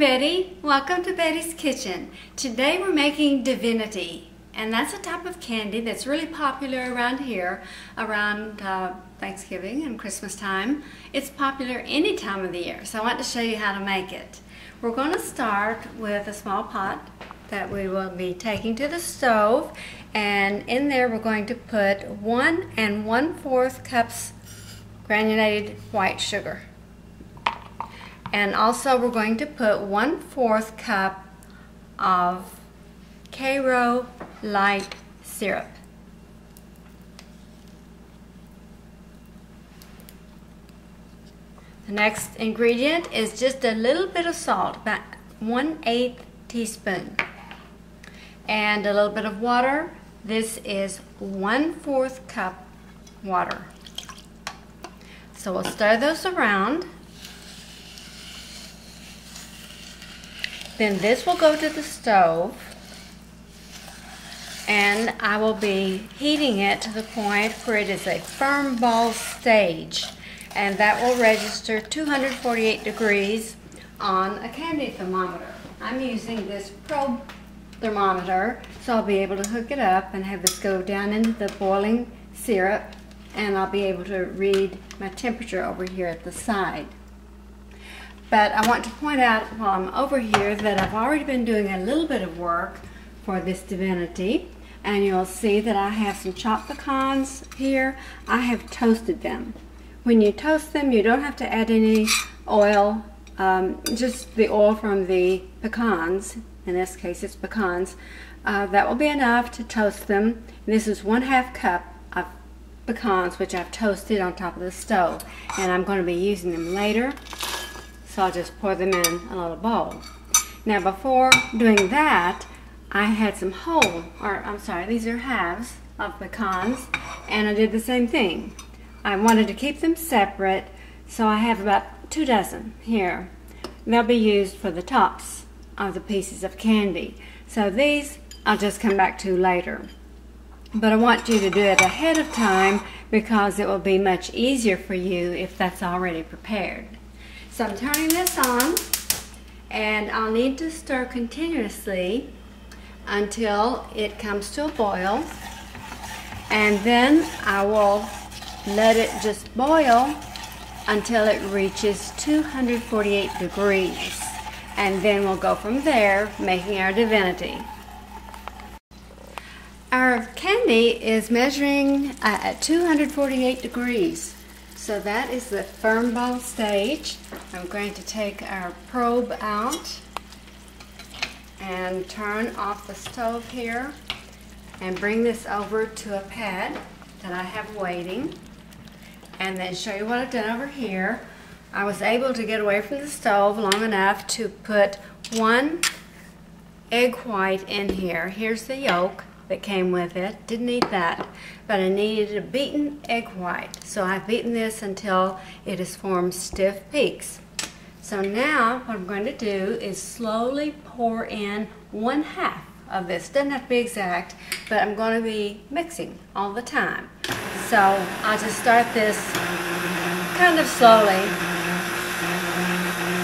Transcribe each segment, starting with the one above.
Betty. Welcome to Betty's Kitchen. Today we're making Divinity, and that's a type of candy that's really popular around here around uh, Thanksgiving and Christmas time. It's popular any time of the year, so I want to show you how to make it. We're going to start with a small pot that we will be taking to the stove, and in there we're going to put one and one-fourth cups granulated white sugar. And also we're going to put one fourth cup of Karo light syrup. The next ingredient is just a little bit of salt, about one eighth teaspoon. And a little bit of water. This is one fourth cup water. So we'll stir those around. Then this will go to the stove and I will be heating it to the point where it is a firm ball stage and that will register 248 degrees on a candy thermometer. I'm using this probe thermometer so I'll be able to hook it up and have this go down into the boiling syrup and I'll be able to read my temperature over here at the side. But I want to point out while I'm over here that I've already been doing a little bit of work for this divinity. And you'll see that I have some chopped pecans here. I have toasted them. When you toast them, you don't have to add any oil, um, just the oil from the pecans. In this case, it's pecans. Uh, that will be enough to toast them. And this is one half cup of pecans, which I've toasted on top of the stove. And I'm going to be using them later. So I'll just pour them in a little bowl. Now before doing that, I had some whole, or I'm sorry, these are halves of pecans, and I did the same thing. I wanted to keep them separate, so I have about two dozen here. They'll be used for the tops of the pieces of candy. So these I'll just come back to later. But I want you to do it ahead of time because it will be much easier for you if that's already prepared. So I'm turning this on and I'll need to stir continuously until it comes to a boil and then I will let it just boil until it reaches 248 degrees and then we'll go from there making our divinity. Our candy is measuring uh, at 248 degrees so that is the firm ball stage. I'm going to take our probe out and turn off the stove here and bring this over to a pad that I have waiting and then show you what I've done over here. I was able to get away from the stove long enough to put one egg white in here. Here's the yolk that came with it. Didn't need that, but I needed a beaten egg white. So I've beaten this until it has formed stiff peaks. So now what I'm going to do is slowly pour in one half of this. Doesn't have to be exact, but I'm going to be mixing all the time. So I'll just start this kind of slowly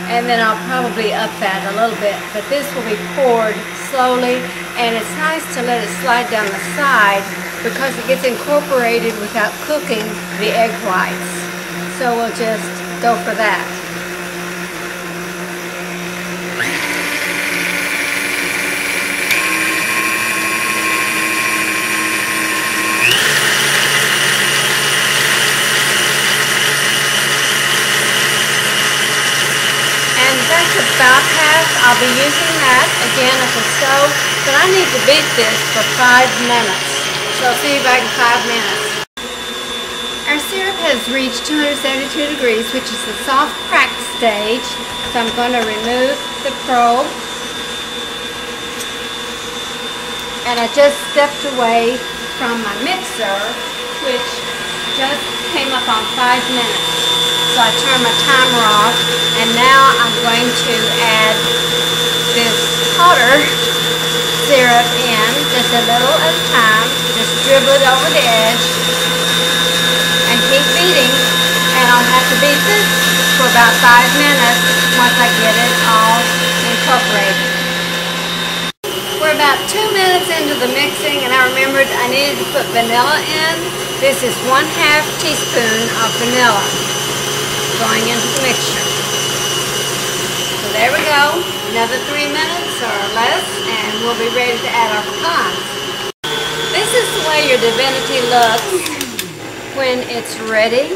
and then I'll probably up that a little bit, but this will be poured slowly and it's nice to let it slide down the side because it gets incorporated without cooking the egg whites. So we'll just go for that. About half. I'll be using that again at the stove, but I need to beat this for five minutes. So I'll see you back in five minutes. Our syrup has reached 272 degrees, which is the soft crack stage. So I'm going to remove the probe. And I just stepped away from my mixer, which just came up on five minutes. So I turn my timer off and now I'm going to add this hotter syrup in just a little at a time. Just dribble it over the edge and keep beating. And I'll have to beat this for about five minutes once I get it all incorporated. We're about two minutes into the mixing and I remembered I needed to put vanilla in. This is one half teaspoon of vanilla going into the mixture. So there we go, another three minutes or less and we'll be ready to add our pecans. This is the way your divinity looks when it's ready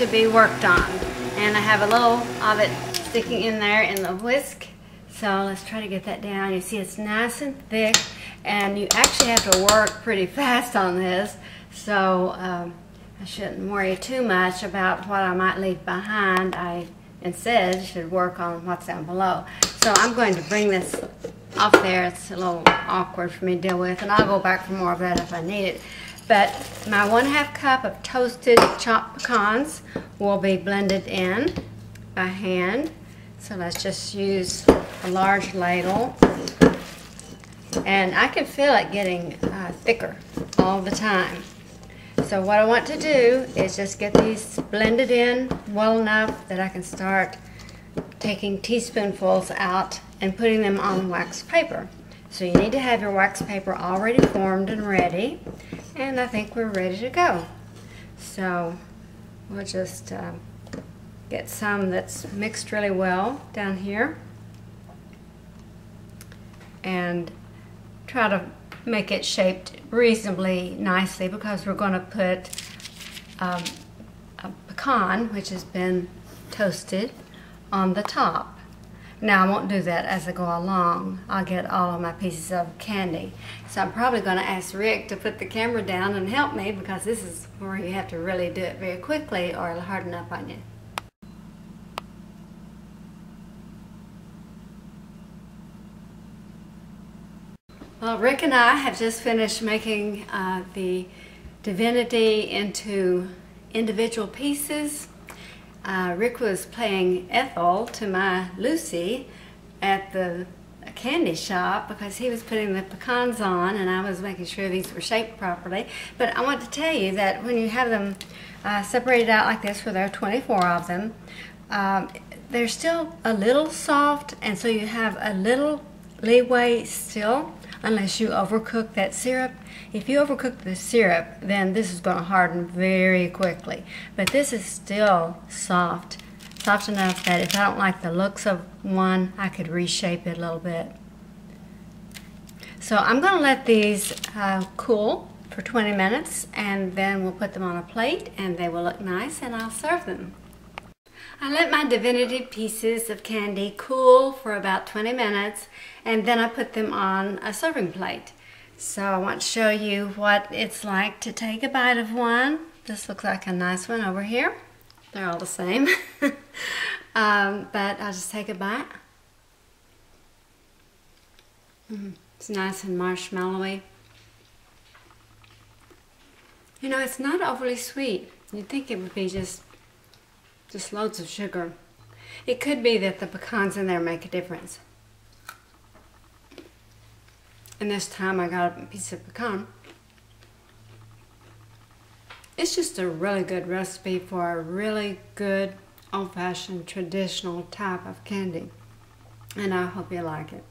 to be worked on. And I have a little of it sticking in there in the whisk. So let's try to get that down. You see it's nice and thick and you actually have to work pretty fast on this. So um, I shouldn't worry too much about what I might leave behind. I instead should work on what's down below. So I'm going to bring this off there. It's a little awkward for me to deal with and I'll go back for more of that if I need it. But my one half cup of toasted chopped pecans will be blended in by hand. So let's just use a large ladle. And I can feel it getting uh, thicker all the time. So what I want to do is just get these blended in well enough that I can start taking teaspoonfuls out and putting them on wax paper. So you need to have your wax paper already formed and ready. And I think we're ready to go. So we'll just uh, get some that's mixed really well down here. And try to make it shaped reasonably nicely because we're going to put um, a pecan, which has been toasted, on the top. Now I won't do that as I go along. I'll get all of my pieces of candy. So I'm probably going to ask Rick to put the camera down and help me because this is where you have to really do it very quickly or it'll harden up on you. Well, Rick and I have just finished making uh, the divinity into individual pieces uh, Rick was playing Ethel to my Lucy at the candy shop because he was putting the pecans on and I was making sure these were shaped properly. But I want to tell you that when you have them uh, separated out like this, where there are 24 of them, um, they're still a little soft and so you have a little leeway still unless you overcook that syrup. If you overcook the syrup, then this is going to harden very quickly. But this is still soft, soft enough that if I don't like the looks of one, I could reshape it a little bit. So I'm going to let these uh, cool for 20 minutes and then we'll put them on a plate and they will look nice and I'll serve them. I let my divinity pieces of candy cool for about 20 minutes and then I put them on a serving plate. So I want to show you what it's like to take a bite of one. This looks like a nice one over here. They're all the same. um, but I'll just take a bite. Mm, it's nice and marshmallowy. You know, it's not overly sweet. You'd think it would be just just loads of sugar. It could be that the pecans in there make a difference. And this time I got a piece of pecan. It's just a really good recipe for a really good old-fashioned traditional type of candy. And I hope you like it.